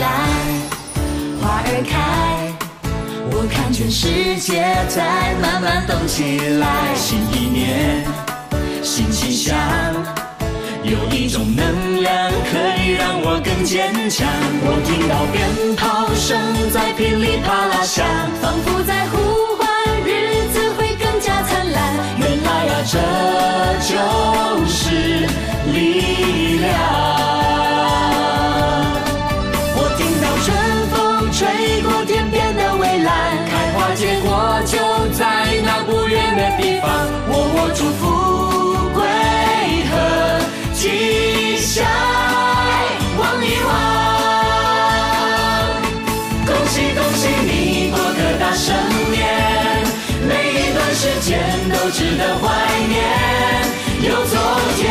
来，花儿开，我看全世界在慢慢动起来。新一年，新气象，有一种能量可以让我更坚强。我听到鞭炮声在噼里啪啦响，仿佛在呼。地方。我握住富贵和吉祥，望一望。恭喜恭喜你过个大生年，每一段时间都值得怀念。有昨天，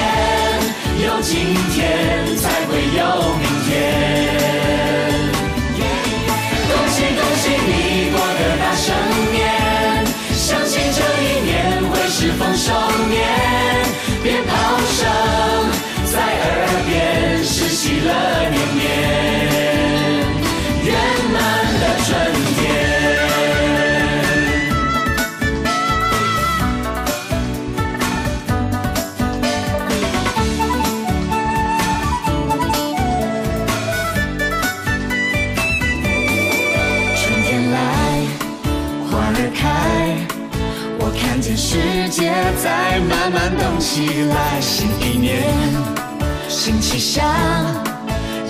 有今天，看见世界在慢慢动起来。新一年，新气象，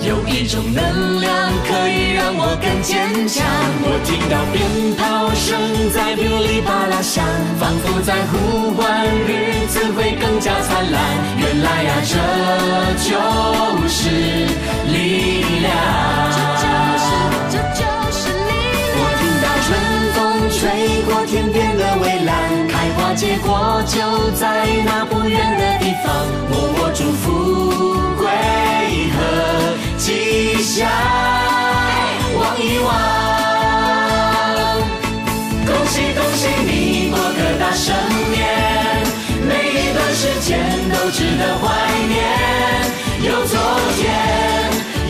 有一种能量可以让我更坚强。我听到鞭炮声在噼里啪啦响，仿佛在呼唤日子会更加灿烂。原来呀、这就是力量。结果就在那不远的地方。我握住富贵和吉祥，望一望。恭喜恭喜你过个大生年，每一段时间都值得怀念。有昨天，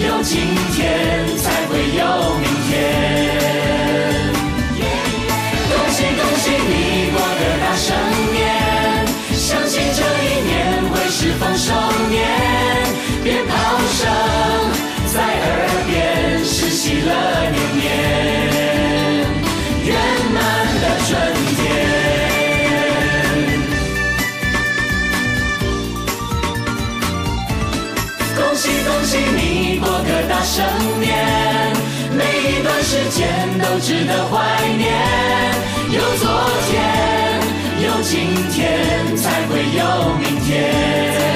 有今天，才会有恭喜你过个大生年，每一段时间都值得怀念。有昨天，有今天，才会有明天